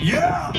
Yeah!